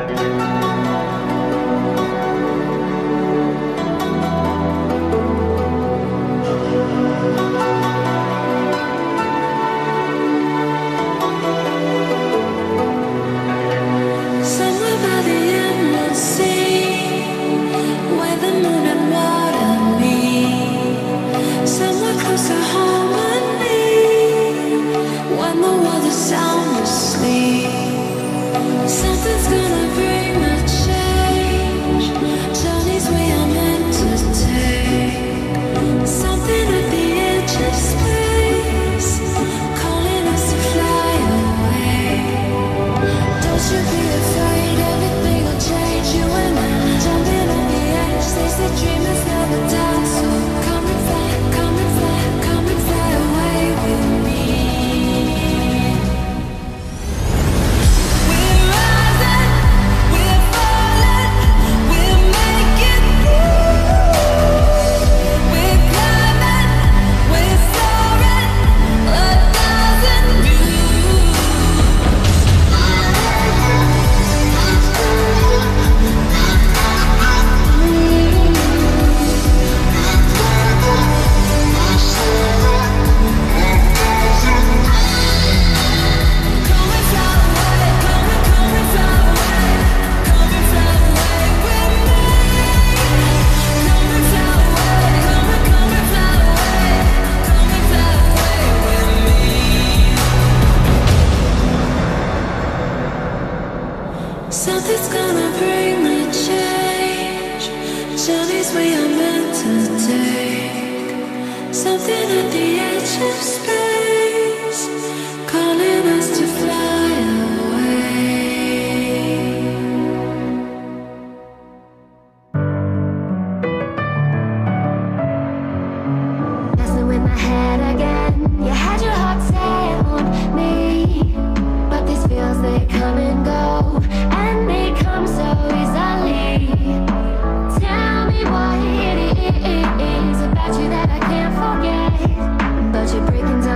all yours. But when I say,